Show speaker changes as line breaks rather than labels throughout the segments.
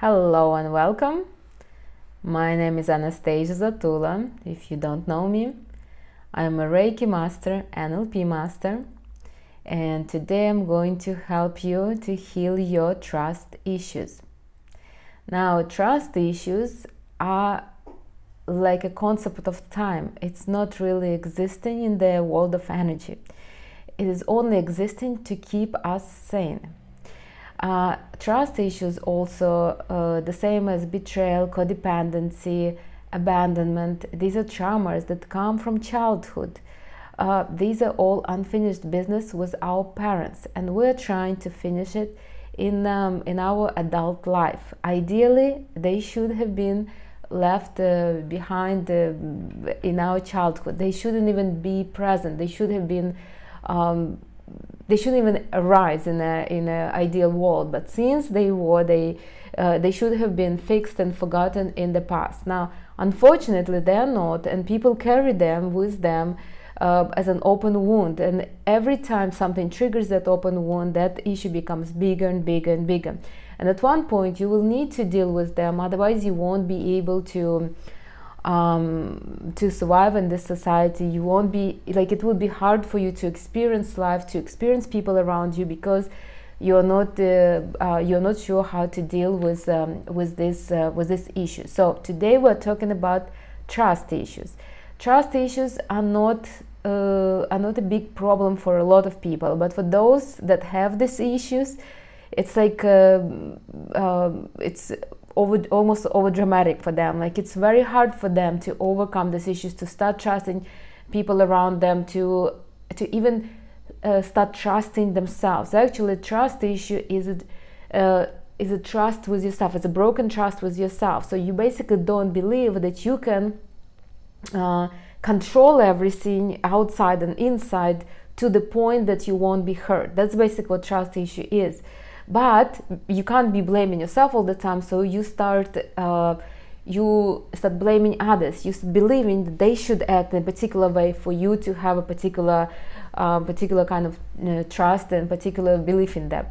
Hello and welcome. My name is Anastasia Zatula. If you don't know me, I'm a Reiki master, NLP master, and today I'm going to help you to heal your trust issues. Now, trust issues are like a concept of time, it's not really existing in the world of energy, it is only existing to keep us sane. Uh, trust issues also uh, the same as betrayal, codependency, abandonment. These are traumas that come from childhood. Uh, these are all unfinished business with our parents, and we're trying to finish it in um, in our adult life. Ideally, they should have been left uh, behind uh, in our childhood. They shouldn't even be present. They should have been um, they shouldn't even arise in a in an ideal world. But since they were, they uh, they should have been fixed and forgotten in the past. Now, unfortunately, they are not, and people carry them with them. Uh, as an open wound, and every time something triggers that open wound, that issue becomes bigger and bigger and bigger. And at one point, you will need to deal with them, otherwise, you won't be able to um, to survive in this society you won't be like it will be hard for you to experience life to experience people around you because you're not uh, uh, you're not sure how to deal with um, with this uh, with this issue. So today we're talking about trust issues. Trust issues are not uh, are not a big problem for a lot of people but for those that have these issues it's like uh, uh, it's over almost over dramatic for them. Like it's very hard for them to overcome these issues to start trusting people around them to to even uh, start trusting themselves. Actually trust issue is uh, is a trust with yourself. It's a broken trust with yourself. So you basically don't believe that you can uh, control everything outside and inside to the point that you won't be hurt. That's basically what trust issue is but you can't be blaming yourself all the time so you start uh, you start blaming others. You start believing that they should act in a particular way for you to have a particular uh, particular kind of know, trust and particular belief in them.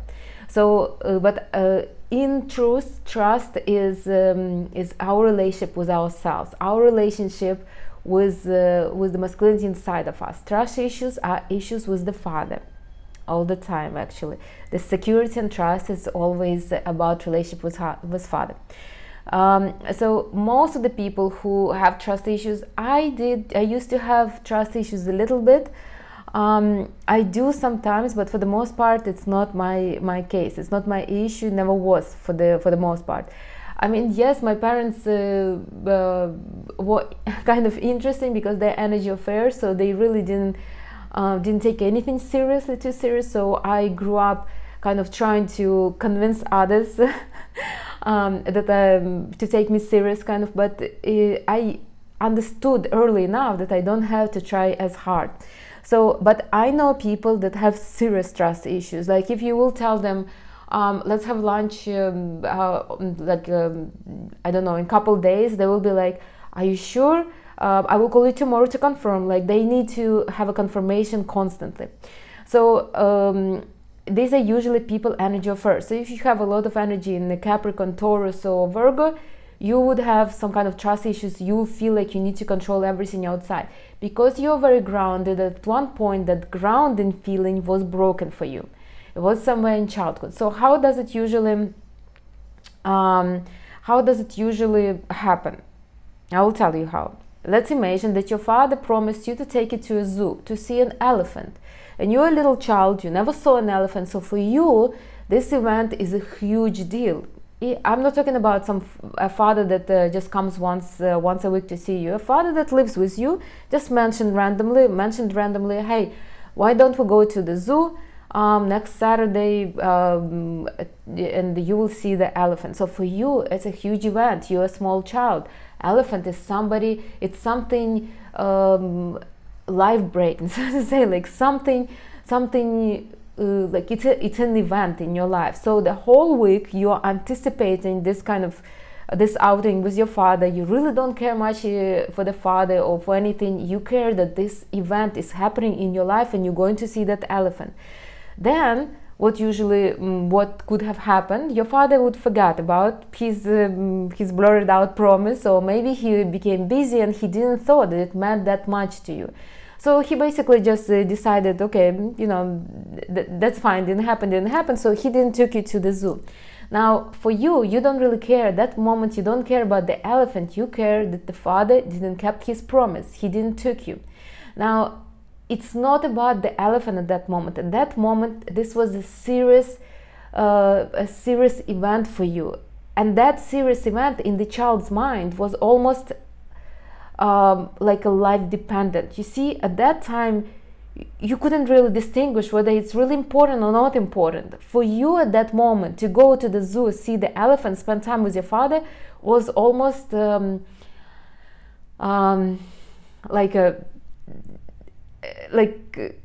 So uh, but uh, in truth trust is um, is our relationship with ourselves. Our relationship with uh, with the masculinity inside of us. Trust issues are issues with the father all the time actually. The security and trust is always about relationship with, with father. Um, so most of the people who have trust issues i did i used to have trust issues a little bit. Um, i do sometimes but for the most part it's not my my case. It's not my issue never was for the for the most part. I mean, yes, my parents uh, uh, were kind of interesting because they're energy affairs, so they really didn't uh, didn't take anything seriously too serious so i grew up kind of trying to convince others um, that um, to take me serious kind of but i understood early enough that i don't have to try as hard. So but i know people that have serious trust issues. Like if you will tell them um, let's have lunch um, uh, like um, i don't know in a couple days they will be like are you sure uh, I will call you tomorrow to confirm. Like they need to have a confirmation constantly. So um, these are usually people energy first. So if you have a lot of energy in the Capricorn, Taurus, or Virgo, you would have some kind of trust issues. You feel like you need to control everything outside because you're very grounded. At one point, that grounding feeling was broken for you. It was somewhere in childhood. So how does it usually? Um, how does it usually happen? I will tell you how. Let's imagine that your father promised you to take you to a zoo to see an elephant. And you're a little child, you never saw an elephant, so for you, this event is a huge deal. I'm not talking about some a father that uh, just comes once uh, once a week to see you. A father that lives with you just mentioned randomly mentioned randomly, hey, why don't we go to the zoo um, next Saturday um, and you will see the elephant. So for you, it's a huge event. You're a small child elephant is somebody it's something um, life breaking so to say like something something uh, like it's a, it's an event in your life. So the whole week you're anticipating this kind of this outing with your father. You really don't care much uh, for the father or for anything. You care that this event is happening in your life and you're going to see that elephant. Then what usually um, what could have happened. Your father would forget about his um, his blurred out promise or maybe he became busy and he didn't thought that it meant that much to you. So he basically just uh, decided okay you know th- that's fine didn't happen didn't happen so he didn't took you to the zoo. Now for you you don't really care. That moment you don't care about the elephant. You care that the father didn't kept his promise. He didn't took you. Now it's not about the elephant at that moment. At that moment, this was a serious, uh, a serious event for you, and that serious event in the child's mind was almost um, like a life dependent. You see, at that time, you couldn't really distinguish whether it's really important or not important. For you at that moment to go to the zoo, see the elephant, spend time with your father was almost um, um, like a like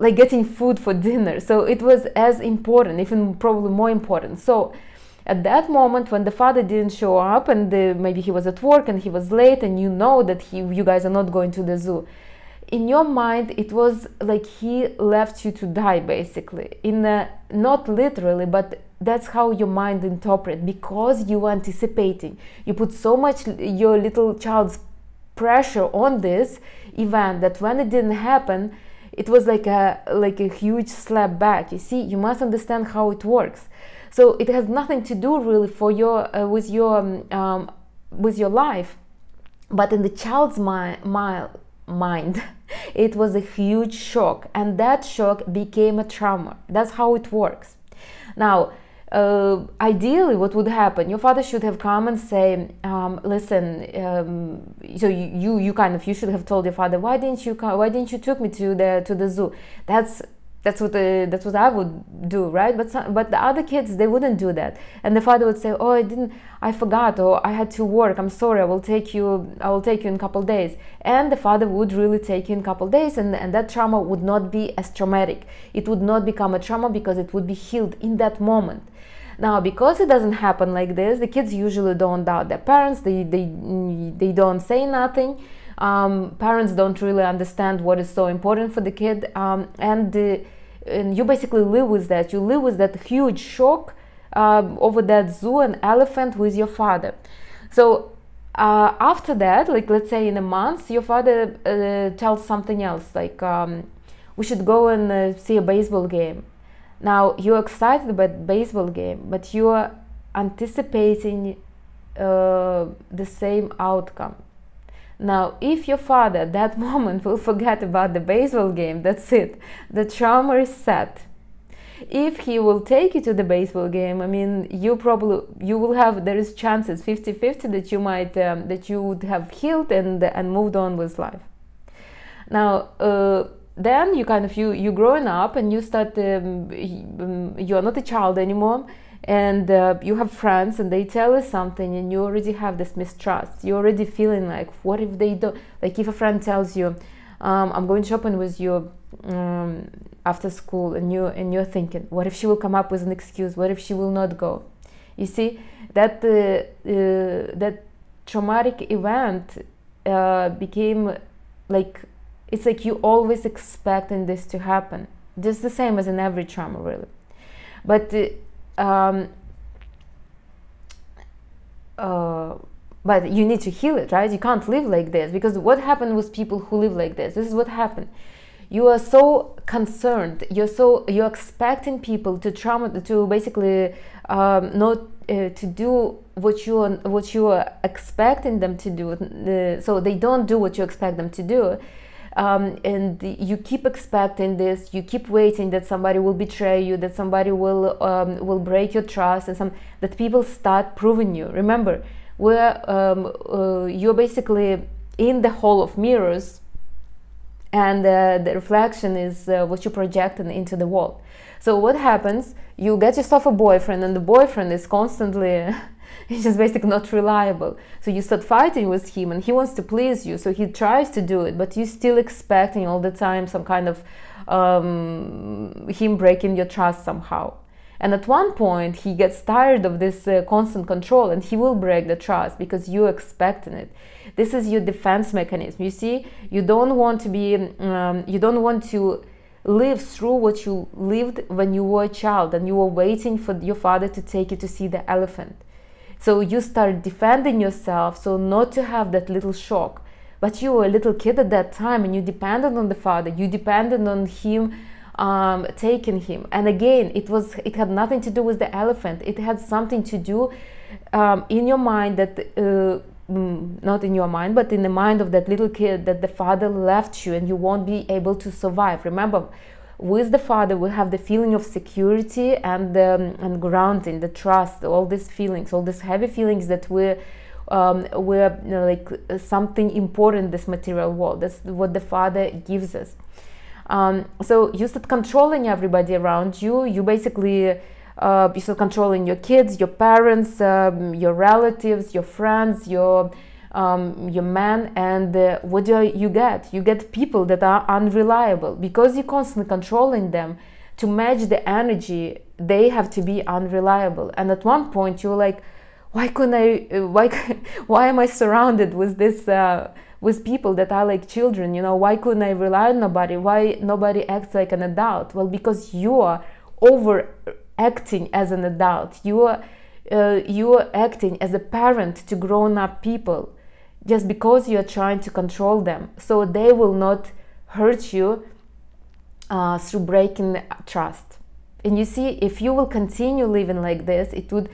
like getting food for dinner. So it was as important even probably more important. So at that moment when the father didn't show up and the, maybe he was at work and he was late and you know that he, you guys are not going to the zoo in your mind it was like he left you to die basically. In a, not literally but that's how your mind interpret because you were anticipating. You put so much your little child's pressure on this event that when it didn't happen it was like a like a huge slap back. You see you must understand how it works. So it has nothing to do really for your uh, with your um, um, with your life. But in the child's mi- mi- mind it was a huge shock. And that shock became a trauma. That's how it works. Now uh, ideally what would happen your father should have come and say um, listen um, so you, you, kind of you should have told your father why didn't you come, why didn't you took me to the to the zoo that's that's what the, that's what I would do, right? But some, but the other kids they wouldn't do that, and the father would say, "Oh, I didn't, I forgot, or I had to work. I'm sorry. I will take you. I will take you in a couple days." And the father would really take you in a couple days, and and that trauma would not be as traumatic. It would not become a trauma because it would be healed in that moment. Now, because it doesn't happen like this, the kids usually don't doubt their parents. They they they don't say nothing. Um, parents don't really understand what is so important for the kid, um, and and you basically live with that. You live with that huge shock um, over that zoo and elephant with your father. So uh, after that, like let's say in a month, your father uh, tells something else, like um, we should go and uh, see a baseball game now you're excited about baseball game, but you are anticipating uh, the same outcome. Now, if your father at that moment will forget about the baseball game, that's it. The trauma is set. If he will take you to the baseball game, I mean, you probably you will have there is chances 50-50 that you might um, that you would have healed and and moved on with life. Now. Uh, then you kind of you you growing up and you start um, um, you are not a child anymore and uh, you have friends and they tell you something and you already have this mistrust. You're already feeling like what if they don't like if a friend tells you um, i'm going shopping with you um, after school and you and you're thinking what if she will come up with an excuse? What if she will not go? You see that uh, uh, that traumatic event uh, became like it's like you always expecting this to happen. Just the same as in every trauma really. But uh, um, uh, but you need to heal it right? You can't live like this because what happened with people who live like this? This is what happened. You are so concerned. You're so you're expecting people to trauma to basically um, not uh, to do what you are, what you are expecting them to do. Uh, so they don't do what you expect them to do um, and you keep expecting this you keep waiting that somebody will betray you that somebody will um, will break your trust and some that people start proving you. Remember where um, uh, you're basically in the hall of mirrors and uh, the reflection is uh, what you project into the wall so what happens? You get yourself a boyfriend and the boyfriend is constantly he's just basically not reliable. So you start fighting with him and he wants to please you. So he tries to do it, but you're still expecting all the time some kind of um, him breaking your trust somehow. And at one point, he gets tired of this uh, constant control and he will break the trust because you're expecting it. This is your defense mechanism. You see, you don't want to be, um, you don't want to live through what you lived when you were a child and you were waiting for your father to take you to see the elephant. So you start defending yourself so not to have that little shock. But you were a little kid at that time and you depended on the father, you depended on him um, taking him. And again, it was it had nothing to do with the elephant. It had something to do um, in your mind that uh, mm, not in your mind, but in the mind of that little kid that the father left you and you won't be able to survive. Remember, with the father we have the feeling of security and um, and grounding, the trust, all these feelings, all these heavy feelings that we're um, we're you know, like something important in this material world. That's what the father gives us. Um, so you start controlling everybody around you. You basically uh, you start controlling your kids, your parents, um, your relatives, your friends, your um, your man, and uh, what do you get? You get people that are unreliable because you're constantly controlling them. To match the energy, they have to be unreliable. And at one point, you're like, why couldn't I? Uh, why why am I surrounded with this? Uh, with people that are like children you know why couldn't i rely on nobody why nobody acts like an adult well because you are overacting as an adult you are uh, you are acting as a parent to grown up people just because you are trying to control them. So they will not hurt you uh, through breaking trust. And you see if you will continue living like this it would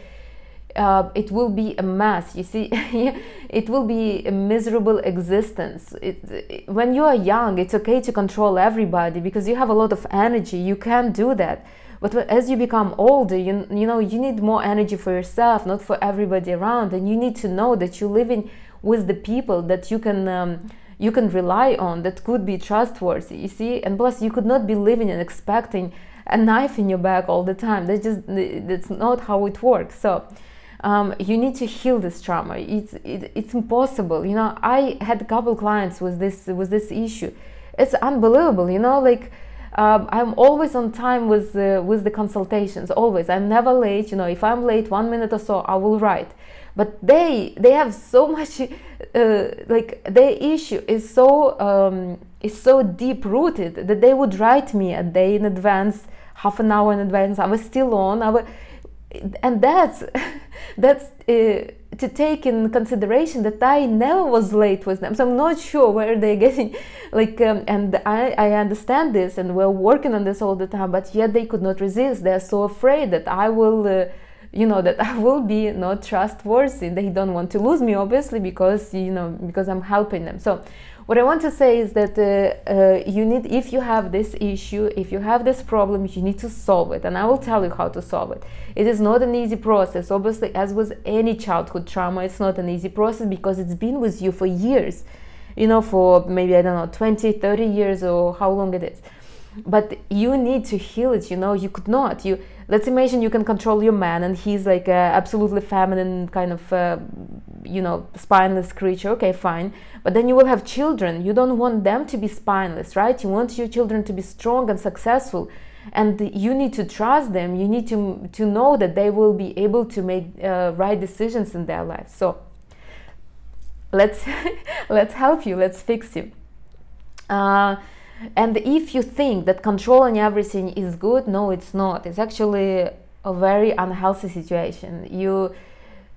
uh, it will be a mess. You see it will be a miserable existence. It, it, when you are young it's okay to control everybody because you have a lot of energy. You can do that. But as you become older you, you know you need more energy for yourself not for everybody around. And you need to know that you're living with the people that you can um, you can rely on that could be trustworthy you see and plus you could not be living and expecting a knife in your back all the time that's just that's not how it works so um, you need to heal this trauma. It's it, it's impossible. You know, I had a couple clients with this with this issue. It's unbelievable. You know, like. Um, I'm always on time with uh, with the consultations. Always, I'm never late. You know, if I'm late one minute or so, I will write. But they they have so much, uh, like their issue is so um, is so deep rooted that they would write me a day in advance, half an hour in advance. I was still on. I was, and that's that's uh, to take in consideration that I never was late with them, so I'm not sure where they're getting like. Um, and I I understand this, and we're working on this all the time, but yet they could not resist. They're so afraid that I will. Uh, you know that I will be not trustworthy. They don't want to lose me, obviously, because you know because I'm helping them. So what I want to say is that uh, uh, you need, if you have this issue, if you have this problem, you need to solve it. And I will tell you how to solve it. It is not an easy process. Obviously, as with any childhood trauma, it's not an easy process because it's been with you for years, you know, for maybe, I don't know, 20, 30 years or how long it is. But you need to heal it, you know, you could not. You Let's imagine you can control your man and he's like a absolutely feminine kind of, uh, you know, spineless creature. Okay, fine but then you will have children. You don't want them to be spineless, right? You want your children to be strong and successful. And you need to trust them. You need to, to know that they will be able to make uh, right decisions in their life. So let's, let's help you. Let's fix you. Uh, and if you think that controlling everything is good, no, it's not. It's actually a very unhealthy situation. You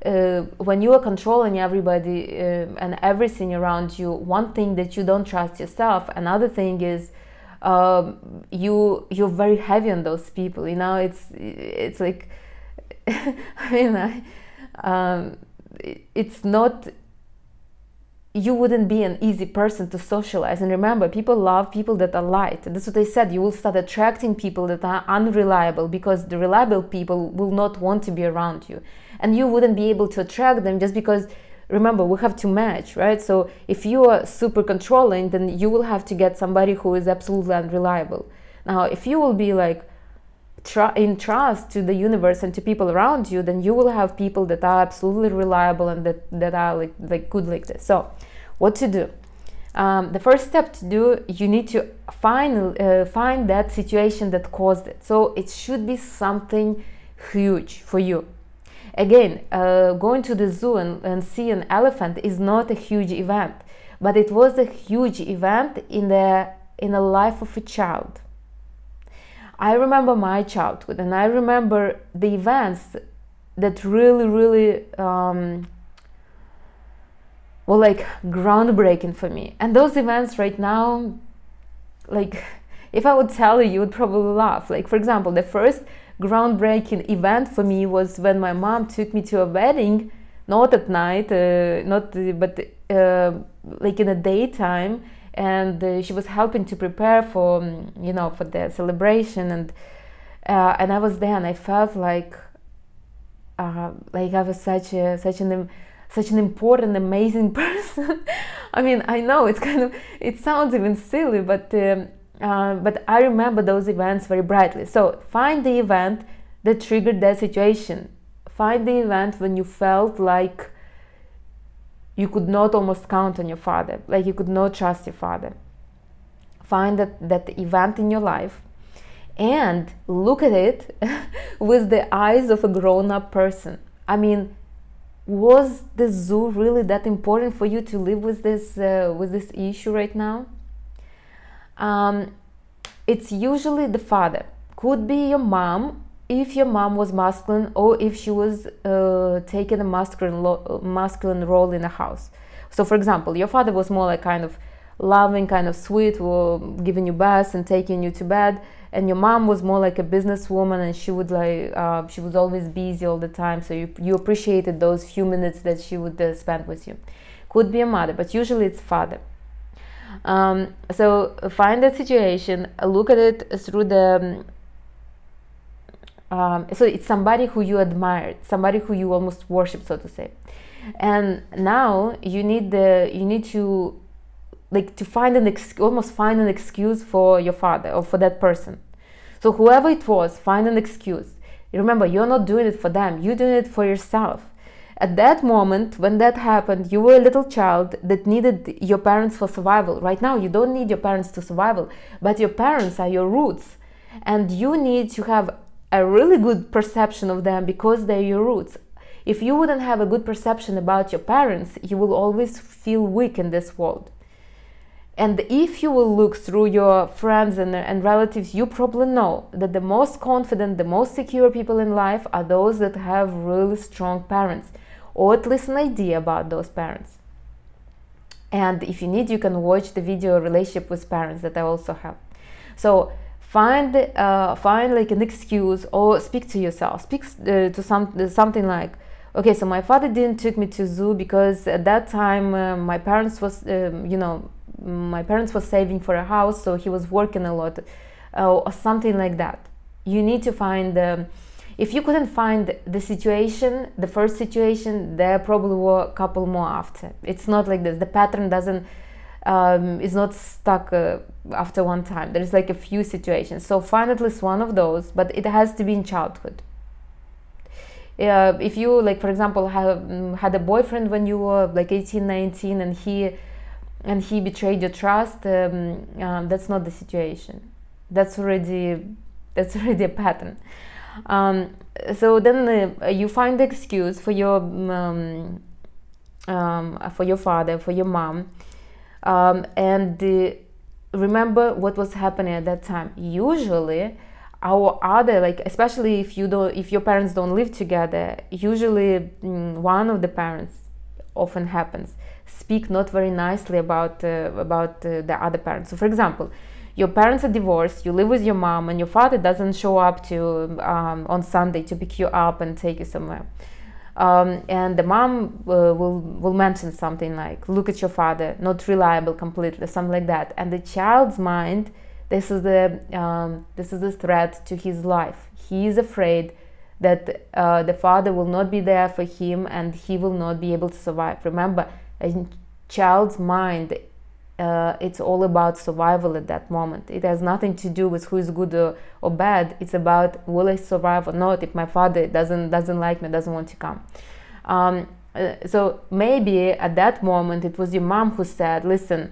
uh, when you are controlling everybody uh, and everything around you, one thing that you don't trust yourself. Another thing is um, you you're very heavy on those people. You know, it's it's like I mean, I, um, it's not. You wouldn't be an easy person to socialize. And remember, people love people that are light. That's what they said. You will start attracting people that are unreliable because the reliable people will not want to be around you and you wouldn't be able to attract them just because remember we have to match right so if you are super controlling then you will have to get somebody who is absolutely unreliable now if you will be like tr- in trust to the universe and to people around you then you will have people that are absolutely reliable and that, that are like, like good like this. So what to do? Um, the first step to do you need to find uh, find that situation that caused it. So it should be something huge for you. Again, uh, going to the zoo and, and see an elephant is not a huge event, but it was a huge event in the in the life of a child. I remember my childhood and I remember the events that really, really um, were like groundbreaking for me. And those events right now, like, if I would tell you, you would probably laugh. Like, for example, the first groundbreaking event for me was when my mom took me to a wedding, not at night, uh, not but uh, like in the daytime, and uh, she was helping to prepare for um, you know for the celebration, and uh, and I was there, and I felt like uh, like I was such a such an such an important, amazing person. I mean, I know it's kind of it sounds even silly, but. Um, uh, but I remember those events very brightly. So find the event that triggered that situation. Find the event when you felt like you could not almost count on your father, like you could not trust your father. Find that, that event in your life and look at it with the eyes of a grown up person. I mean, was the zoo really that important for you to live with this uh, with this issue right now? um, it's usually the father. Could be your mom if your mom was masculine or if she was uh, taking a masculine, masculine role in the house. So, for example, your father was more like kind of loving, kind of sweet, or giving you baths and taking you to bed, and your mom was more like a businesswoman, and she would like uh, she was always busy all the time. So you you appreciated those few minutes that she would uh, spend with you. Could be a mother, but usually it's father. Um, so find that situation, look at it through the. Um, so it's somebody who you admired, somebody who you almost worship, so to say. And now you need the you need to like to find an ex- almost find an excuse for your father or for that person. So whoever it was, find an excuse. Remember, you're not doing it for them. You're doing it for yourself. At that moment, when that happened, you were a little child that needed your parents for survival. Right now, you don't need your parents to survival, but your parents are your roots. And you need to have a really good perception of them because they're your roots. If you wouldn't have a good perception about your parents, you will always feel weak in this world. And if you will look through your friends and, and relatives, you probably know that the most confident, the most secure people in life are those that have really strong parents or at least an idea about those parents. And if you need, you can watch the video relationship with parents that I also have. So find uh, find like an excuse or speak to yourself. Speak uh, to some something like, okay, so my father didn't took me to zoo because at that time uh, my parents was um, you know my parents was saving for a house, so he was working a lot, uh, or something like that. You need to find. Um, if you couldn't find the situation, the first situation, there probably were a couple more after. It's not like this. The pattern doesn't um, is not stuck uh, after one time. There's like a few situations. So find at least one of those, but it has to be in childhood. Uh, if you like, for example, have, um, had a boyfriend when you were like 18, 19, and he and he betrayed your trust, um, uh, that's not the situation. That's already that's already a pattern. Um, so then uh, you find the excuse for your um, um, for your father, for your mom, um, and uh, remember what was happening at that time. Usually, our other like especially if you don't if your parents don't live together, usually mm, one of the parents often happens speak not very nicely about uh, about uh, the other parents. So, for example your parents are divorced, you live with your mom, and your father doesn't show up to um, on Sunday to pick you up and take you somewhere. Um, and the mom uh, will will mention something like, "Look at your father, not reliable completely," something like that. And the child's mind, this is the um, this is the threat to his life. He is afraid that uh, the father will not be there for him, and he will not be able to survive. Remember, a child's mind uh, it's all about survival at that moment. It has nothing to do with who is good or, or, bad. It's about will I survive or not if my father doesn't doesn't like me, doesn't want to come. Um, uh, so maybe at that moment it was your mom who said, "Listen,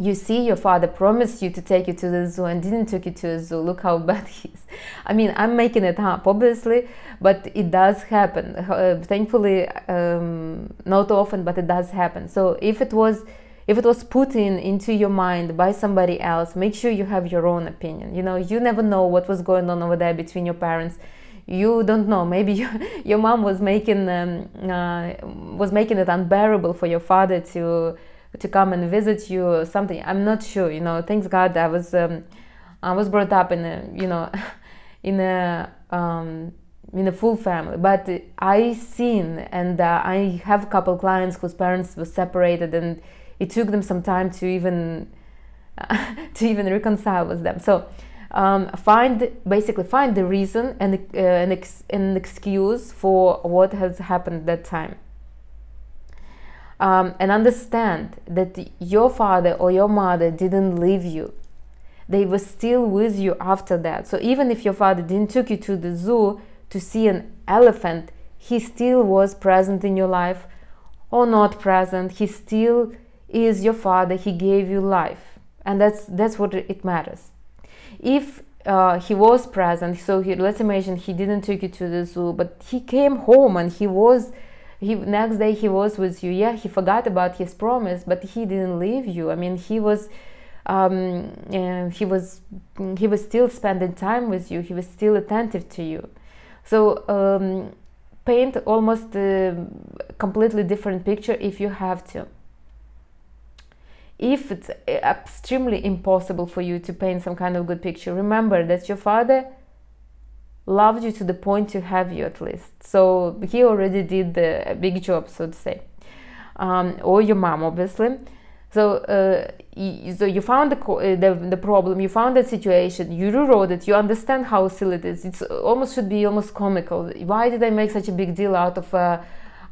you see your father promised you to take you to the zoo and didn't take you to the zoo. Look how bad he is." I mean, I'm making it up, obviously, but it does happen. Uh, thankfully, um, not often, but it does happen. So if it was if it was put in into your mind by somebody else make sure you have your own opinion. You know you never know what was going on over there between your parents. You don't know. Maybe you, your mom was making um, uh, was making it unbearable for your father to to come and visit you or something. I'm not sure you know. Thanks god i was um, i was brought up in a you know in a um, in a full family. But i seen and uh, i have a couple clients whose parents were separated and it took them some time to even to even reconcile with them. So um, find basically find the reason and uh, an, ex- an excuse for what has happened that time. Um, and understand that your father or your mother didn't leave you. They were still with you after that. So even if your father didn't took you to the zoo to see an elephant he still was present in your life or not present. He still is your father he gave you life. And that's that's what it matters. If uh, he was present so he, let's imagine he didn't take you to the zoo but he came home and he was he next day he was with you. Yeah he forgot about his promise but he didn't leave you. I mean he was um, uh, he was he was still spending time with you. He was still attentive to you. So um, paint almost a completely different picture if you have to if it's extremely impossible for you to paint some kind of good picture remember that your father loved you to the point to have you at least. So he already did the big job so to say. Um, or your mom obviously. So uh, so you found the, uh, the, the problem you found the situation you rewrote it you understand how silly it is. It's almost should be almost comical. Why did i make such a big deal out of uh,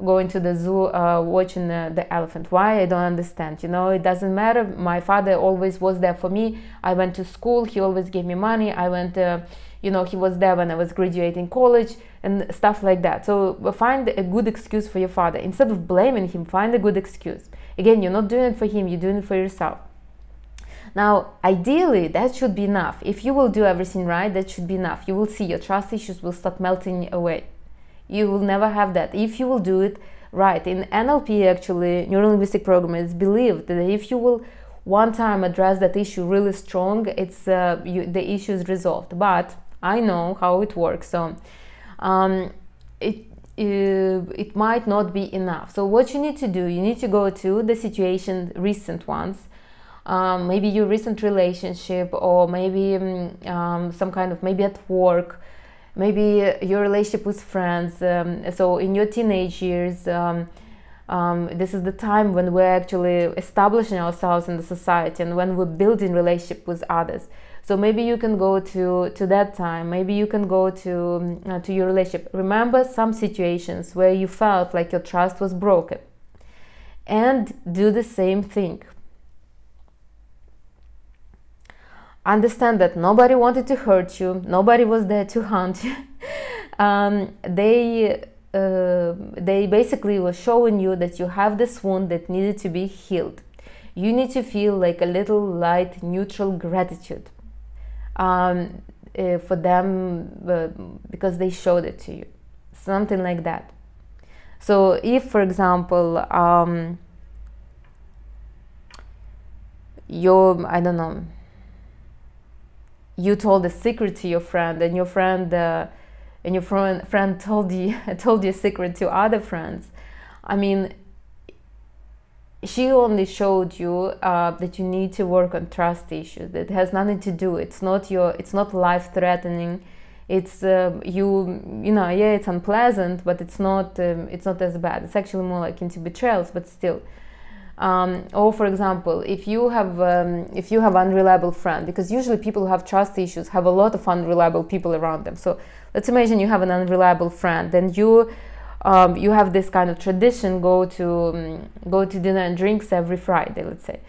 going to the zoo uh, watching uh, the elephant. Why? I don't understand you know? It doesn't matter. My father always was there for me. I went to school. He always gave me money. I went uh, you know he was there when i was graduating college and stuff like that. So find a good excuse for your father. Instead of blaming him find a good excuse. Again you're not doing it for him. You're doing it for yourself. Now, ideally, that should be enough. If you will do everything right, that should be enough. You will see your trust issues will start melting away. You will never have that if you will do it right. In NLP, actually, neuro linguistic programming is believed that if you will one time address that issue really strong, it's uh, you, the issue is resolved. But I know how it works, so um, it it might not be enough. So what you need to do, you need to go to the situation, recent ones, um, maybe your recent relationship, or maybe um, um some kind of maybe at work, maybe your relationship with friends. Um, so in your teenage years, um, um, this is the time when we're actually establishing ourselves in the society and when we're building relationship with others. So maybe you can go to to that time. Maybe you can go to uh, to your relationship. Remember some situations where you felt like your trust was broken, and do the same thing. Understand that nobody wanted to hurt you, nobody was there to hunt you. um, they uh, they basically were showing you that you have this wound that needed to be healed. You need to feel like a little light, neutral gratitude um, uh, for them uh, because they showed it to you, something like that. So, if, for example, um, you're, I don't know, you told a secret to your friend and your friend uh, and your friend friend told you told you a secret to other friends. I mean she only showed you uh, that you need to work on trust issues. That has nothing to do. It's not your it's not life threatening it's uh, you you know yeah it's unpleasant but it's not um, it's not as bad. It's actually more like into betrayals but still um, or for example, if you have um, if you have unreliable friend, because usually people who have trust issues have a lot of unreliable people around them. So let's imagine you have an unreliable friend, then you um, you have this kind of tradition go to um, go to dinner and drinks every Friday, let's say,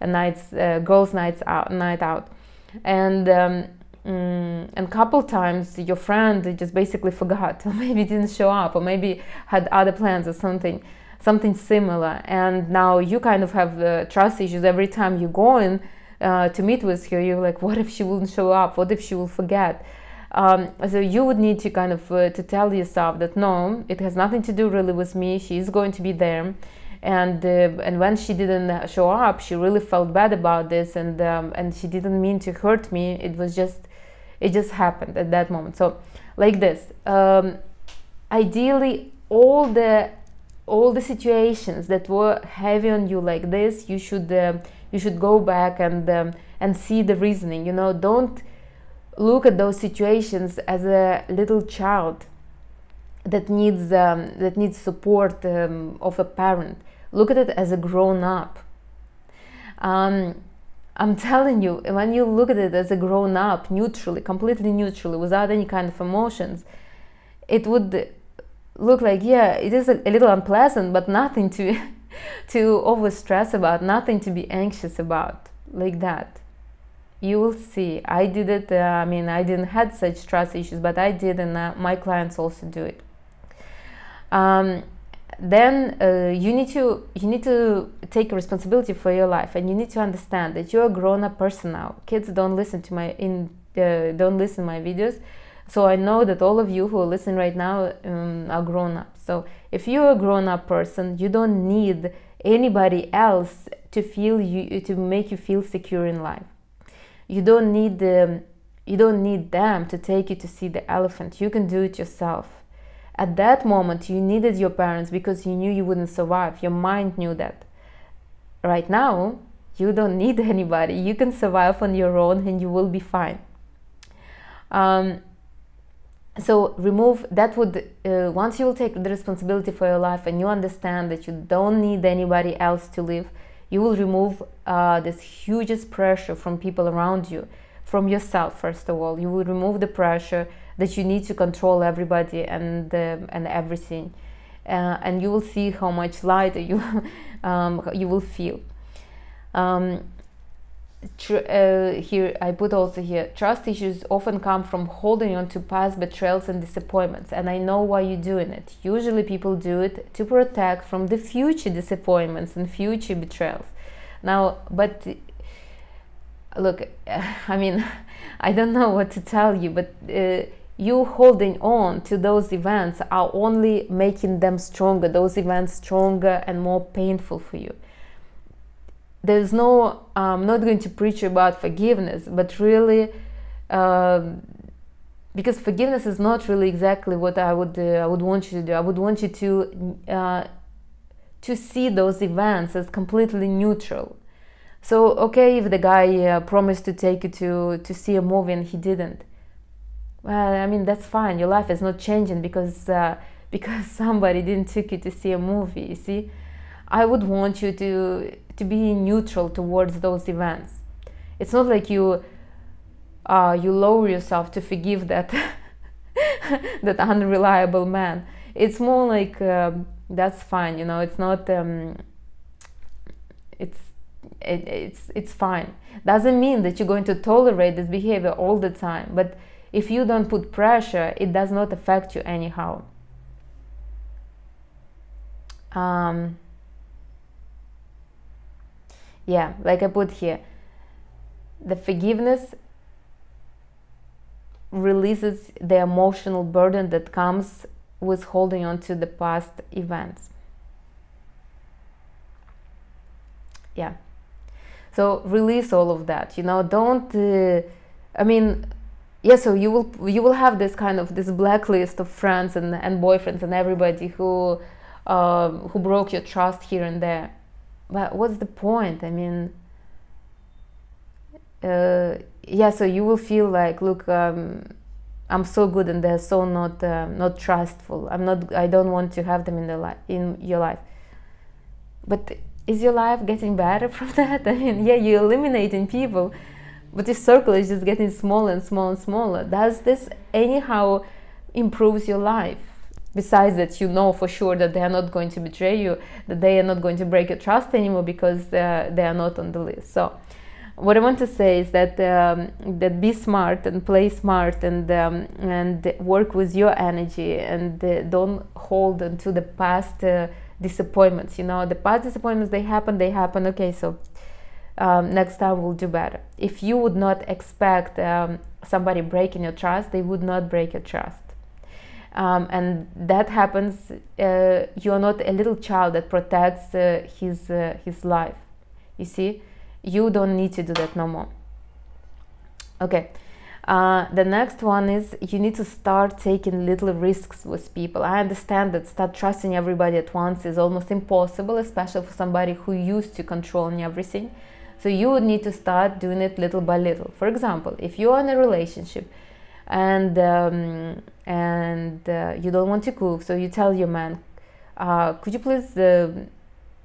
a nights uh, girls' nights out, night out, and um, Mm, and couple times your friend just basically forgot or maybe didn't show up or maybe had other plans or something something similar. And now you kind of have the trust issues every time you go in uh, to meet with her you're like what if she wouldn't show up? What if she will forget? Um, so you would need to kind of uh, to tell yourself that no it has nothing to do really with me. She is going to be there. And uh, and when she didn't show up she really felt bad about this. And um, and she didn't mean to hurt me. It was just it just happened at that moment. So like this um, ideally all the all the situations that were heavy on you like this you should uh, you should go back and um, and see the reasoning you know? Don't look at those situations as a little child that needs um, that needs support um, of a parent. Look at it as a grown up. Um, i'm telling you when you look at it as a grown up neutrally completely neutrally without any kind of emotions it would look like yeah it is a, a little unpleasant but nothing to to over stress about nothing to be anxious about like that. You will see. I did it uh, i mean i didn't had such stress issues but i did and uh, my clients also do it. Um, then uh, you need to you need to take responsibility for your life and you need to understand that you're a grown-up person now. Kids don't listen to my in uh, don't listen my videos so I know that all of you who are listening right now um, are grown up. So if you're a grown up person, you don't need anybody else to feel you to make you feel secure in life. You don't need them. You don't need them to take you to see the elephant. You can do it yourself. At that moment, you needed your parents because you knew you wouldn't survive. Your mind knew that. Right now, you don't need anybody. You can survive on your own and you will be fine. Um, so remove that would uh, once you will take the responsibility for your life and you understand that you don't need anybody else to live you will remove uh, this hugest pressure from people around you from yourself first of all. You will remove the pressure that you need to control everybody and uh, and everything. Uh, and you will see how much lighter you um, you will feel. Um, uh, here I put also here trust issues often come from holding on to past betrayals and disappointments and I know why you're doing it. Usually people do it to protect from the future disappointments and future betrayals. Now but look I mean I don't know what to tell you but uh, you holding on to those events are only making them stronger those events stronger and more painful for you there's no i'm not going to preach about forgiveness but really um, because forgiveness is not really exactly what i would uh, i would want you to do. I would want you to uh, to see those events as completely neutral. So okay if the guy uh, promised to take you to to see a movie and he didn't well i mean that's fine. Your life is not changing because uh, because somebody didn't take you to see a movie you see? I would want you to to be neutral towards those events. It's not like you uh, you lower yourself to forgive that that unreliable man. It's more like uh, that's fine, you know. It's not. Um, it's it, it's it's fine. Doesn't mean that you're going to tolerate this behavior all the time, but if you don't put pressure, it does not affect you anyhow. Um, yeah like i put here the forgiveness releases the emotional burden that comes with holding on to the past events. Yeah. So release all of that you know don't uh, i mean yeah so you will you will have this kind of this blacklist of friends and, and boyfriends and everybody who um, who broke your trust here and there but what's the point? I mean, uh, yeah. So you will feel like, look, um, I'm so good, and they're so not uh, not trustful. I'm not. I don't want to have them in the life in your life. But is your life getting better from that? I mean, yeah, you're eliminating people, but your circle is just getting smaller and smaller and smaller. Does this anyhow improves your life? Besides that you know for sure that they are not going to betray you that they are not going to break your trust anymore because they are, they are not on the list so what I want to say is that um, that be smart and play smart and um, and work with your energy and uh, don't hold on to the past uh, disappointments. You know, the past disappointments they happen, they happen. Okay, so um, next time we'll do better. If you would not expect um, somebody breaking your trust, they would not break your trust um, and that happens uh, you are not a little child that protects uh, his uh, his life you see you don't need to do that no more okay uh, the next one is you need to start taking little risks with people. I understand that start trusting everybody at once is almost impossible, especially for somebody who used to controlling everything. So you would need to start doing it little by little. For example, if you're in a relationship and um, and uh, you don't want to cook, so you tell your man, uh, "Could you please uh,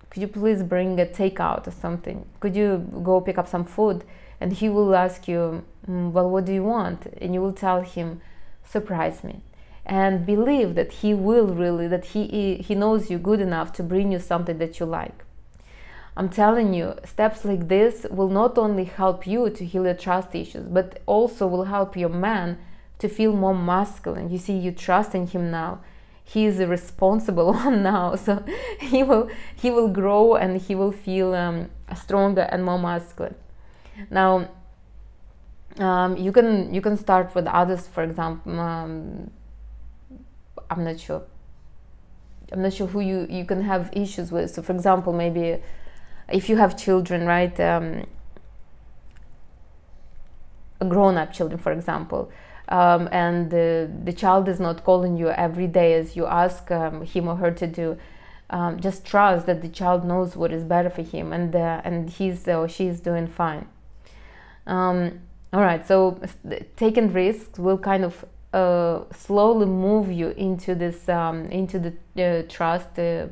could you please bring a takeout or something? Could you go pick up some food?" And he will ask you, mm, "Well, what do you want?" And you will tell him, "Surprise me." And believe that he will really, that he he knows you good enough to bring you something that you like. I'm telling you, steps like this will not only help you to heal your trust issues, but also will help your man to feel more masculine. You see, you trust in him now. He is a responsible one now, so he will he will grow and he will feel um, stronger and more masculine. Now, um, you can you can start with others. For example, um, I'm not sure. I'm not sure who you you can have issues with. So, for example, maybe if you have children, right? Um, grown-up children, for example um, and the, the child is not calling you every day as you ask um, him or her to do um, just trust that the child knows what is better for him and uh, and he's or she's doing fine um, all right so taking risks will kind of uh, slowly move you into this um, into the uh, trust uh,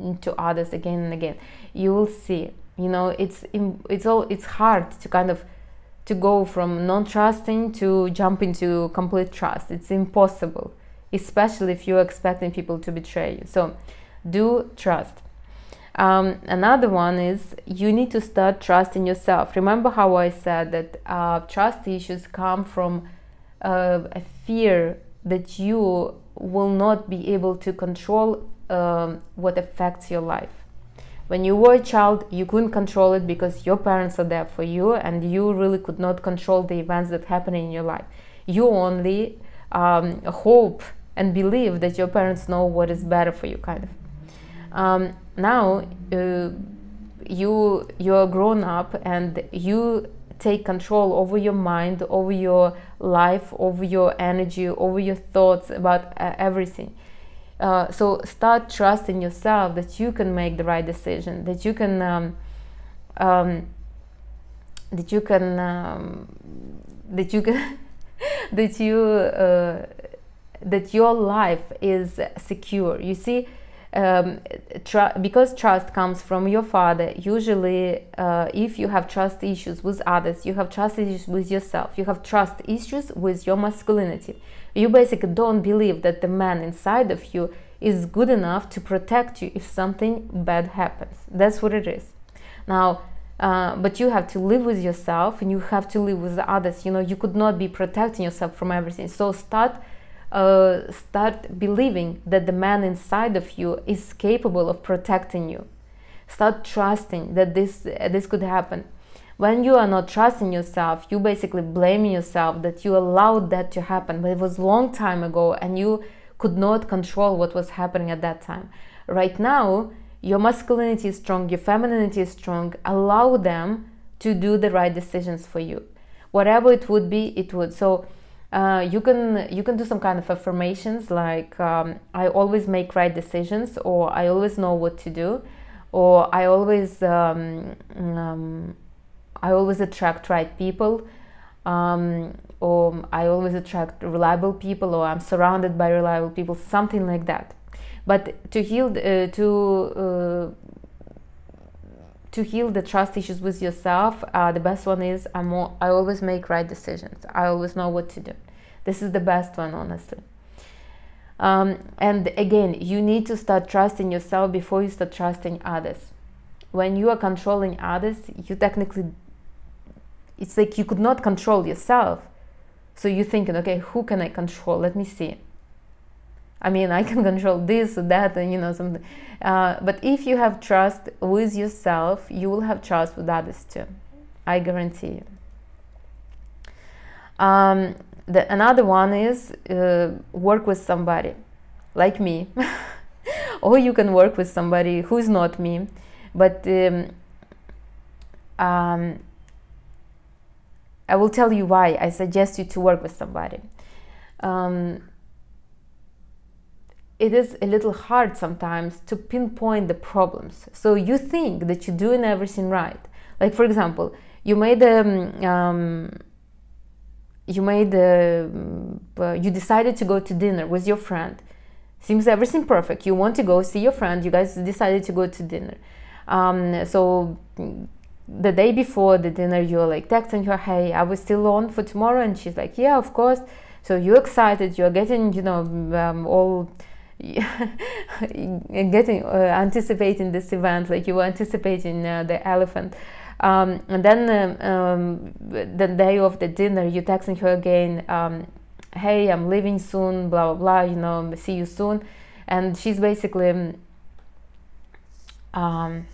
into others again and again you will see you know it's it's all it's hard to kind of to go from non-trusting to jump into complete trust. It's impossible, especially if you're expecting people to betray you. So do trust. Um, another one is you need to start trusting yourself. Remember how I said that uh, trust issues come from uh, a fear that you will not be able to control um, what affects your life. When you were a child you couldn't control it because your parents are there for you and you really could not control the events that happen in your life. You only um, hope and believe that your parents know what is better for you kind of. Um, now uh, you you're grown up and you take control over your mind over your life over your energy over your thoughts about uh, everything uh, so start trusting yourself that you can make the right decision, that you can, um, um, that you can, um, that you can, that you, uh, that your life is secure. You see, um, tr- because trust comes from your father usually uh, if you have trust issues with others you have trust issues with yourself you have trust issues with your masculinity you basically don't believe that the man inside of you is good enough to protect you if something bad happens that's what it is now uh, but you have to live with yourself and you have to live with others you know you could not be protecting yourself from everything so start uh, start believing that the man inside of you is capable of protecting you. Start trusting that this uh, this could happen. When you are not trusting yourself, you basically blaming yourself that you allowed that to happen, but it was a long time ago and you could not control what was happening at that time. Right now, your masculinity is strong, your femininity is strong. Allow them to do the right decisions for you. Whatever it would be, it would. So uh, you can you can do some kind of affirmations like um, I always make right decisions or I always know what to do or I always um, um, I always attract right people um, or I always attract reliable people or I'm surrounded by reliable people something like that but to heal uh, to uh, to heal the trust issues with yourself, uh, the best one is I'm more, I always make right decisions. I always know what to do. This is the best one, honestly. Um, and again, you need to start trusting yourself before you start trusting others. When you are controlling others, you technically, it's like you could not control yourself. So you're thinking, okay, who can I control? Let me see. I mean, I can control this or that, and you know, something. Uh, but if you have trust with yourself, you will have trust with others too. I guarantee you. Um, the, another one is uh, work with somebody like me or you can work with somebody who's not me but um, um, I will tell you why I suggest you to work with somebody. Um, it is a little hard sometimes to pinpoint the problems. So you think that you're doing everything right. Like for example, you made a um, um you made a, uh, you decided to go to dinner with your friend. Seems everything perfect. You want to go see your friend. You guys decided to go to dinner. Um, so the day before the dinner you're like texting her hey i was still on for tomorrow? And she's like yeah of course. So you're excited you're getting you know um, all getting uh, anticipating this event like you were anticipating uh, the elephant. Um, and then um, um, the day of the dinner you're texting her again um, hey i'm leaving soon blah blah blah you know see you soon. And she's basically um,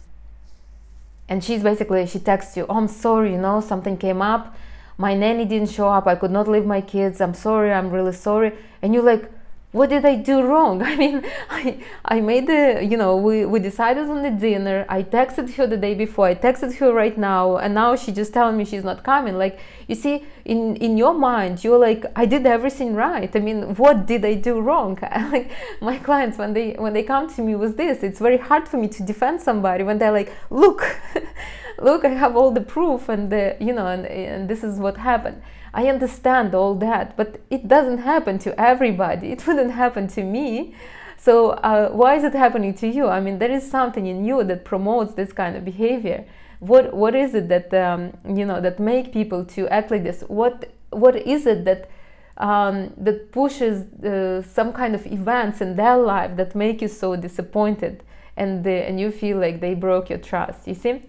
and she's basically she texts you oh, i'm sorry you know something came up my nanny didn't show up i could not leave my kids i'm sorry i'm really sorry and you're like what did I do wrong? I mean, I, I made the, you know, we, we decided on the dinner. I texted her the day before. I texted her right now. And now she just telling me she's not coming. Like, you see, in, in your mind, you're like, I did everything right. I mean, what did I do wrong? like my clients, when they, when they come to me with this, it's very hard for me to defend somebody when they're like, look, look, I have all the proof and the, you know, and, and this is what happened. I understand all that, but it doesn't happen to everybody. It wouldn't happen to me. So uh, why is it happening to you? I mean, there is something in you that promotes this kind of behavior. What what is it that um, you know that make people to act like this? What what is it that um, that pushes uh, some kind of events in their life that make you so disappointed and the, and you feel like they broke your trust? You see,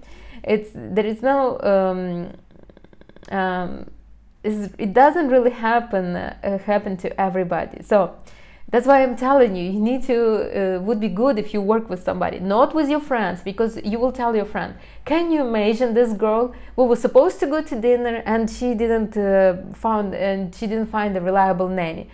it's there is no um, um it doesn't really happen uh, happen to everybody. So that's why I'm telling you, you need to uh, would be good if you work with somebody, not with your friends, because you will tell your friend, "Can you imagine this girl We were supposed to go to dinner and she didn't uh, found and she didn't find a reliable nanny?"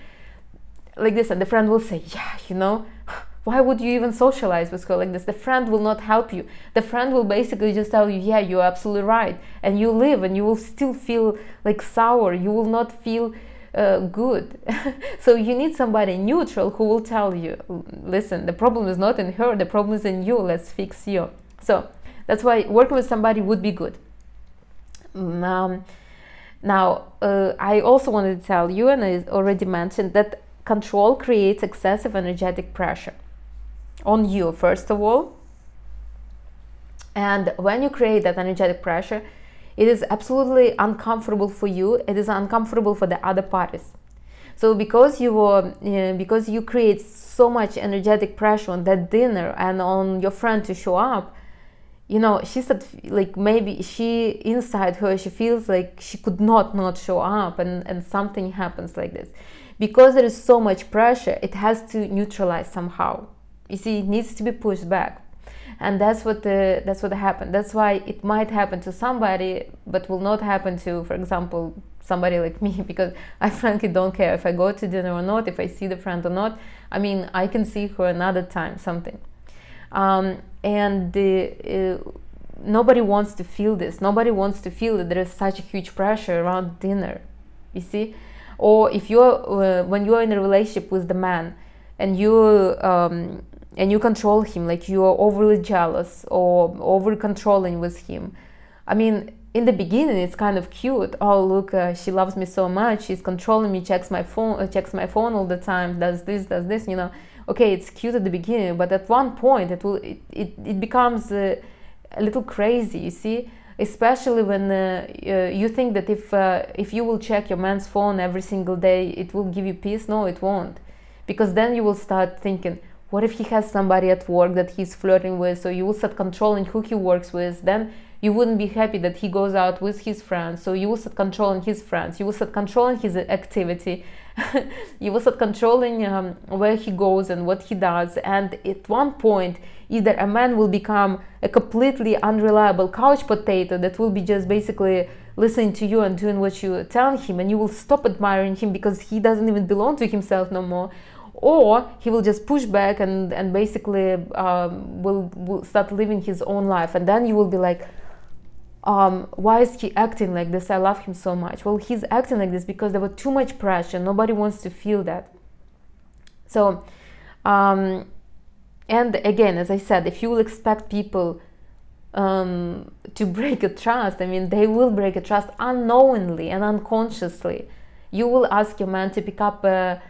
Like this, and the friend will say, "Yeah, you know." why would you even socialize with her like this? The friend will not help you. The friend will basically just tell you, yeah, you're absolutely right. And you live and you will still feel like sour. You will not feel uh, good. so you need somebody neutral who will tell you, listen, the problem is not in her, the problem is in you. Let's fix you. So that's why working with somebody would be good. Um, now, uh, I also wanted to tell you, and I already mentioned, that control creates excessive energetic pressure on you, first of all. And when you create that energetic pressure, it is absolutely uncomfortable for you. It is uncomfortable for the other parties. So because you were, uh, because you create so much energetic pressure on that dinner and on your friend to show up, you know, she said like maybe she inside her she feels like she could not not show up and and something happens like this because there is so much pressure it has to neutralize somehow you see it needs to be pushed back and that's what that's what happened. That's why it might happen to somebody but will not happen to for example somebody like me because i frankly don't care if i go to dinner or not if i see the friend or not. I mean i can see her another time something. Um, and the, uh, nobody wants to feel this. Nobody wants to feel that there is such a huge pressure around dinner you see? Or if you're uh, when you're in a relationship with the man and you um, and you control him like you are overly jealous or over controlling with him. I mean in the beginning it's kind of cute. Oh look uh, she loves me so much. She's controlling me checks my phone uh, checks my phone all the time does this does this you know. Okay it's cute at the beginning but at one point it will it, it, it becomes uh, a little crazy you see? Especially when uh, uh, you think that if uh, if you will check your man's phone every single day it will give you peace? No it won't. Because then you will start thinking what if he has somebody at work that he's flirting with so you will start controlling who he works with then you wouldn't be happy that he goes out with his friends so you will start controlling his friends you will start controlling his activity you will start controlling um, where he goes and what he does and at one point either a man will become a completely unreliable couch potato that will be just basically listening to you and doing what you tell him and you will stop admiring him because he doesn't even belong to himself no more or he will just push back and and basically um, will will start living his own life. And then you will be like um, why is he acting like this? I love him so much. Well he's acting like this because there was too much pressure. Nobody wants to feel that. So um, and again as i said if you will expect people um, to break a trust i mean they will break a trust unknowingly and unconsciously. You will ask your man to pick up a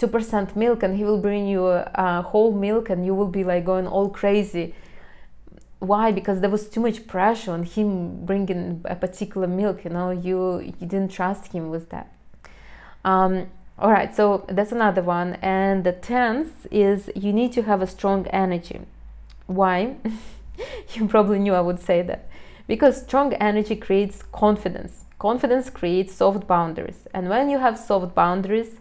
2% milk and he will bring you a whole milk and you will be like going all crazy. Why? Because there was too much pressure on him bringing a particular milk you know? You you didn't trust him with that. Um, all right so that's another one. And the tenth is you need to have a strong energy. Why? You probably knew i would say that. Because strong energy creates confidence. Confidence creates soft boundaries. And when you have soft boundaries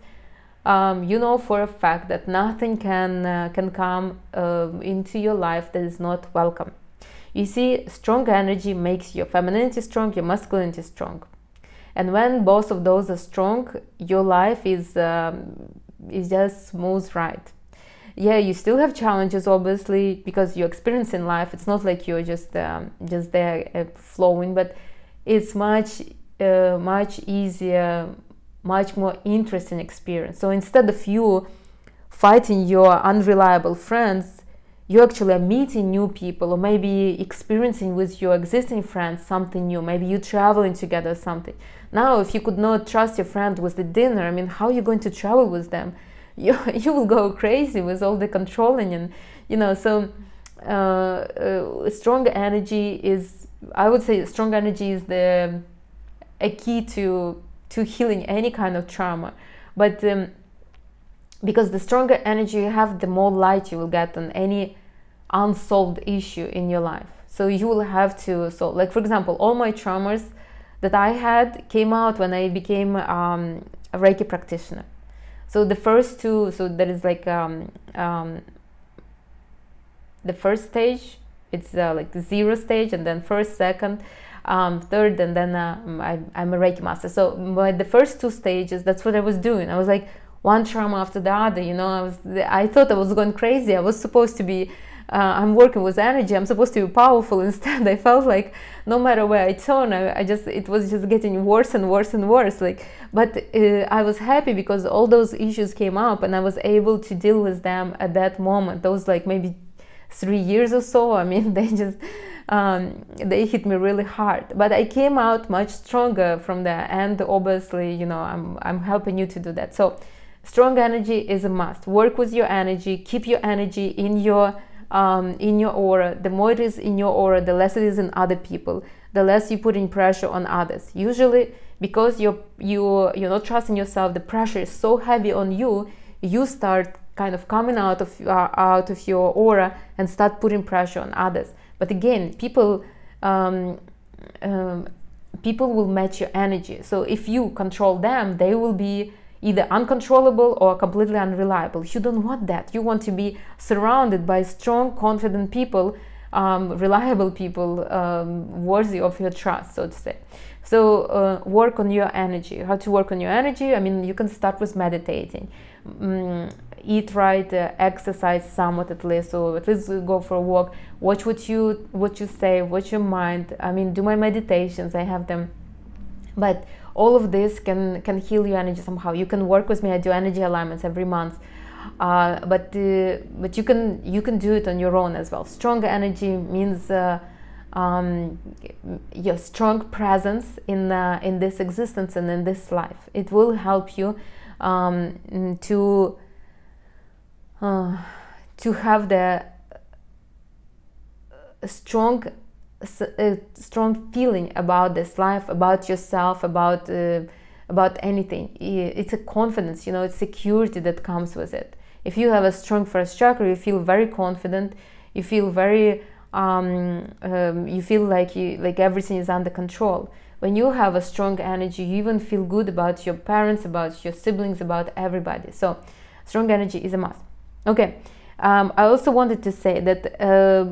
um, you know for a fact that nothing can uh, can come uh, into your life that is not welcome. You see, strong energy makes your femininity strong, your masculinity strong, and when both of those are strong, your life is um, is just smooth right. Yeah, you still have challenges, obviously, because you're experiencing life. It's not like you're just um, just there uh, flowing, but it's much uh, much easier much more interesting experience. So instead of you fighting your unreliable friends, you actually are meeting new people or maybe experiencing with your existing friends something new. Maybe you're traveling together something. Now, if you could not trust your friend with the dinner, I mean, how are you going to travel with them? You, you will go crazy with all the controlling and, you know, so uh, uh, strong energy is, I would say strong energy is the a key to to healing any kind of trauma. But um, because the stronger energy you have the more light you will get on any unsolved issue in your life. So you will have to solve like for example all my traumas that i had came out when i became um, a reiki practitioner. So the first two so there is like um, um, the first stage it's uh, like the zero stage and then first second um, third, and then uh, I, am a Reiki master. So by the first two stages, that's what I was doing. I was like one trauma after the other. You know, I was I thought I was going crazy. I was supposed to be. Uh, I'm working with energy. I'm supposed to be powerful. Instead, I felt like no matter where I turn, I, I just it was just getting worse and worse and worse. Like, but uh, I was happy because all those issues came up, and I was able to deal with them at that moment. Those like maybe three years or so. I mean, they just um, they hit me really hard. But I came out much stronger from there, and obviously, you know, I'm I'm helping you to do that. So, strong energy is a must. Work with your energy. Keep your energy in your um, in your aura. The more it is in your aura, the less it is in other people. The less you put in pressure on others. Usually, because you're you you're not trusting yourself, the pressure is so heavy on you. You start kind of coming out of uh, out of your aura and start putting pressure on others but again, people um, um, people will match your energy. So if you control them, they will be either uncontrollable or completely unreliable. You don't want that. You want to be surrounded by strong, confident people, um, reliable people, um, worthy of your trust, so to say. So uh, work on your energy. How to work on your energy? I mean, you can start with meditating. Mm, eat right, uh, exercise somewhat at least, so at least go for a walk. Watch what you what you say, watch your mind. I mean, do my meditations. I have them, but all of this can can heal your energy somehow. You can work with me. I do energy alignments every month. Uh, but uh, but you can you can do it on your own as well. Strong energy means uh, um, your strong presence in uh, in this existence and in this life. It will help you um, to to have the uh, strong uh, strong feeling about this life about yourself about uh, about anything. It's a confidence you know it's security that comes with it. If you have a strong first chakra you feel very confident you feel very um, um, you feel like you like everything is under control. When you have a strong energy you even feel good about your parents about your siblings about everybody. So strong energy is a must Okay, um, I also wanted to say that uh,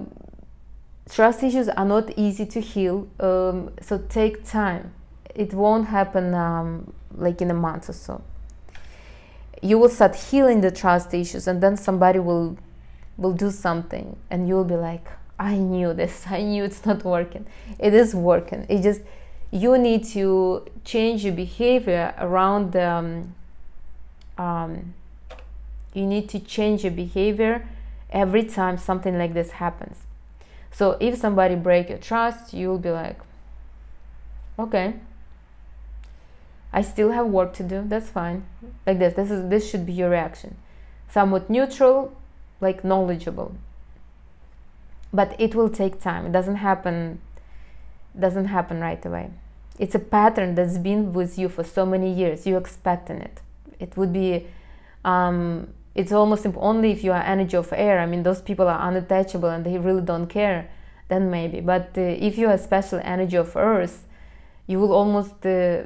trust issues are not easy to heal, um, so take time. it won't happen um, like in a month or so. You will start healing the trust issues and then somebody will will do something and you'll be like i knew this. I knew it's not working. It is working. It just you need to change your behavior around the um, um, you need to change your behavior every time something like this happens so if somebody break your trust you'll be like okay I still have work to do. That's fine. Like this. This is this should be your reaction. Somewhat neutral, like knowledgeable. But it will take time. It doesn't happen doesn't happen right away. It's a pattern that's been with you for so many years. You're expecting it. It would be um, it's almost only if you are energy of air. I mean, those people are unattachable and they really don't care. Then maybe. But uh, if you are special energy of earth, you will almost uh,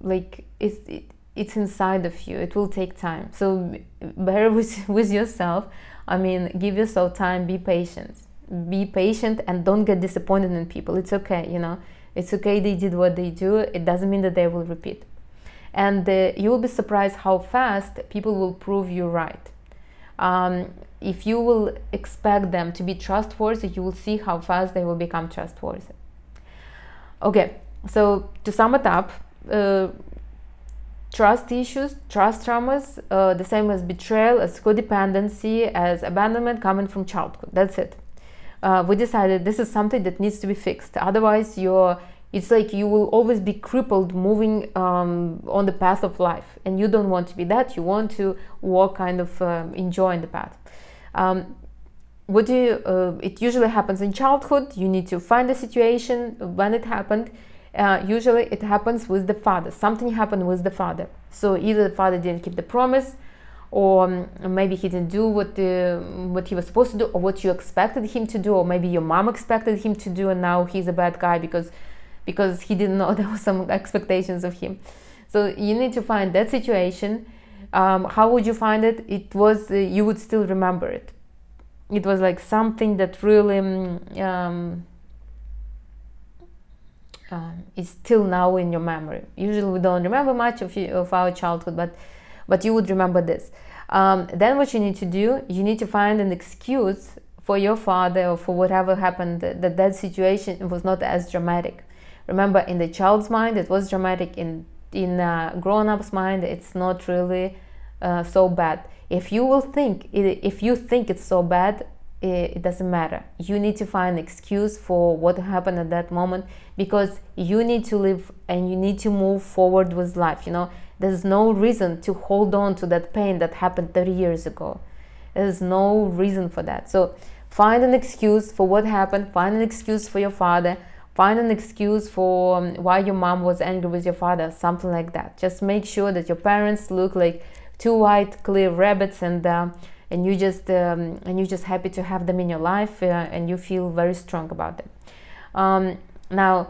like it's it, it's inside of you. It will take time. So bear with with yourself. I mean give yourself time. Be patient. Be patient and don't get disappointed in people. It's okay you know. It's okay they did what they do. It doesn't mean that they will repeat and uh, you will be surprised how fast people will prove you right um, if you will expect them to be trustworthy you will see how fast they will become trustworthy okay so to sum it up, uh, trust issues, trust traumas, uh, the same as betrayal, as codependency, as abandonment coming from childhood. That's it. Uh, we decided this is something that needs to be fixed. Otherwise, you're it's like you will always be crippled moving um, on the path of life, and you don't want to be that. You want to walk kind of um, enjoying the path. Um, what do you, uh, it usually happens in childhood. You need to find the situation when it happened uh, usually it happens with the father. Something happened with the father. So either the father didn't keep the promise, or um, maybe he didn't do what the, what he was supposed to do, or what you expected him to do, or maybe your mom expected him to do, and now he's a bad guy because because he didn't know there were some expectations of him. So you need to find that situation. Um, how would you find it? It was uh, you would still remember it. It was like something that really. Um, um, is still now in your memory. Usually we don't remember much of, you, of our childhood, but but you would remember this. Um, then what you need to do, you need to find an excuse for your father or for whatever happened that that situation was not as dramatic. Remember, in the child's mind, it was dramatic. In in grown-up's mind, it's not really uh, so bad. If you will think, if you think it's so bad, it doesn't matter. You need to find an excuse for what happened at that moment because you need to live and you need to move forward with life. You know, there's no reason to hold on to that pain that happened 30 years ago. There's no reason for that. So find an excuse for what happened, find an excuse for your father, find an excuse for um, why your mom was angry with your father, something like that. Just make sure that your parents look like two white, clear rabbits and uh, and you just um, and you're just happy to have them in your life uh, and you feel very strong about them. Um, now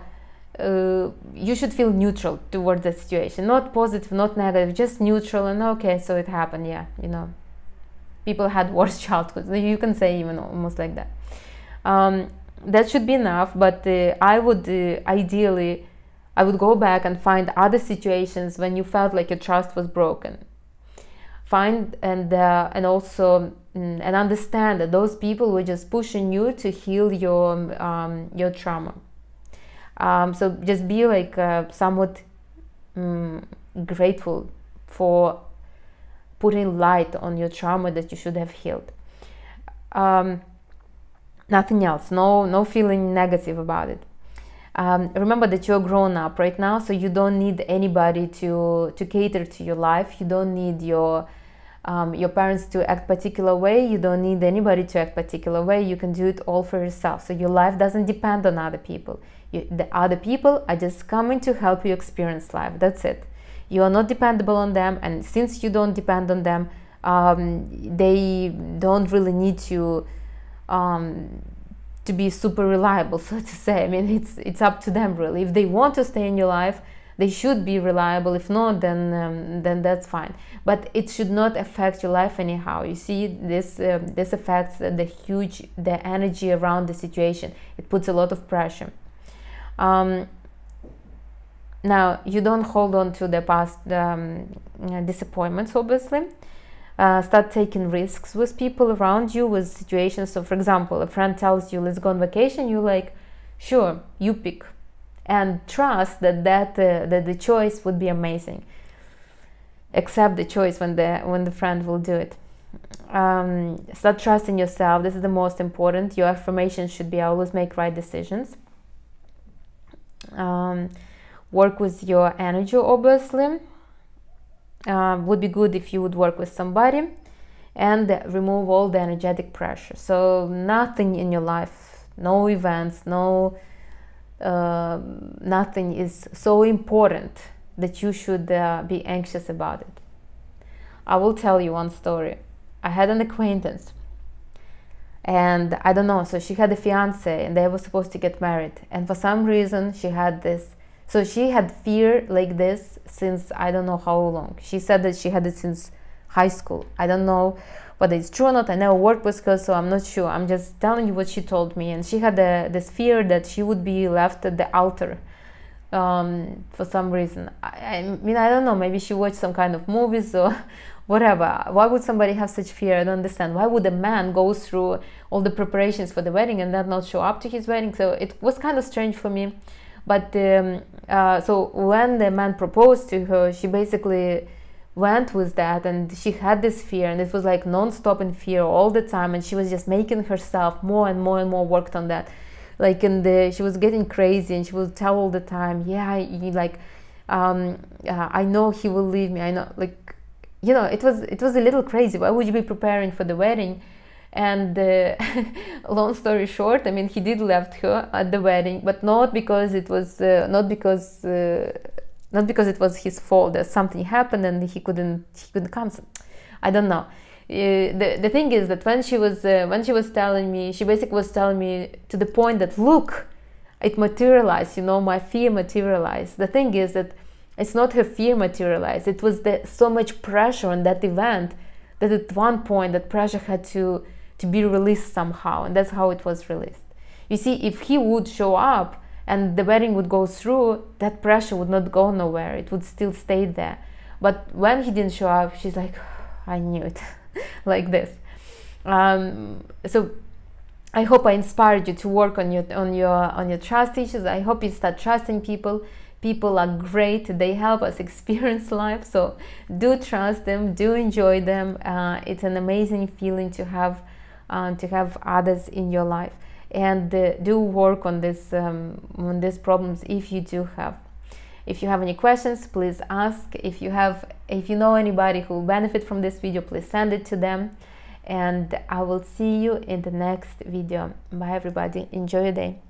uh, you should feel neutral towards the situation. Not positive not negative just neutral and okay so it happened yeah you know. People had worse childhoods. You can say even almost like that. Um, that should be enough but uh, i would uh, ideally i would go back and find other situations when you felt like your trust was broken find and uh, and also mm, and understand that those people were just pushing you to heal your um, your trauma. Um, so just be like uh, somewhat um, grateful for putting light on your trauma that you should have healed. Um, nothing else. No, no feeling negative about it. Um, remember that you're grown up right now, so you don't need anybody to to cater to your life. You don't need your um, your parents to act particular way. You don't need anybody to act particular way. You can do it all for yourself. So your life doesn't depend on other people. You, the other people are just coming to help you experience life. That's it. You are not dependable on them, and since you don't depend on them, um, they don't really need to. Um, to be super reliable so to say. I mean it's it's up to them really. If they want to stay in your life they should be reliable. If not then um, then that's fine. But it should not affect your life anyhow. You see this um, this affects the huge the energy around the situation. It puts a lot of pressure. Um, now you don't hold on to the past um, disappointments obviously uh, start taking risks with people around you with situations. So for example a friend tells you let's go on vacation you're like sure you pick. And trust that that uh, that the choice would be amazing. Accept the choice when the when the friend will do it. Um, start trusting yourself. This is the most important. Your affirmation should be always make right decisions. Um, work with your energy obviously uh, would be good if you would work with somebody and remove all the energetic pressure. So nothing in your life no events no uh, nothing is so important that you should uh, be anxious about it. I will tell you one story. I had an acquaintance and i don't know so she had a fiance and they were supposed to get married and for some reason she had this so she had fear like this since I don't know how long. She said that she had it since high school. I don't know whether it's true or not. I never worked with her, so I'm not sure. I'm just telling you what she told me. And she had a, this fear that she would be left at the altar um, for some reason. I, I, mean, I don't know. Maybe she watched some kind of movies or whatever. Why would somebody have such fear? I don't understand. Why would a man go through all the preparations for the wedding and then not show up to his wedding? So it was kind of strange for me. But um, uh, so when the man proposed to her, she basically went with that and she had this fear and it was like non-stop in fear all the time and she was just making herself more and more and more worked on that. Like in the she was getting crazy and she would tell all the time yeah he, like um, uh, i know he will leave me. I know like you know it was it was a little crazy. Why would you be preparing for the wedding and uh, long story short i mean he did left her at the wedding but not because it was uh, not because uh, not because it was his fault that something happened and he couldn't he couldn't come. I don't know. Uh, the, the thing is that when she was uh, when she was telling me she basically was telling me to the point that look it materialized you know my fear materialized. The thing is that it's not her fear materialized. It was the, so much pressure on that event that at one point that pressure had to to be released somehow and that's how it was released. You see if he would show up and the wedding would go through that pressure would not go nowhere. It would still stay there. But when he didn't show up she's like i knew it. Like this. Um, so i hope i inspired you to work on your on your on your trust issues. I hope you start trusting people. People are great. They help us experience life. So do trust them. Do enjoy them. Uh, it's an amazing feeling to have um, to have others in your life and uh, do work on this um, on these problems if you do have. If you have any questions please ask. If you have if you know anybody who will benefit from this video please send it to them. And i will see you in the next video. Bye everybody. Enjoy your day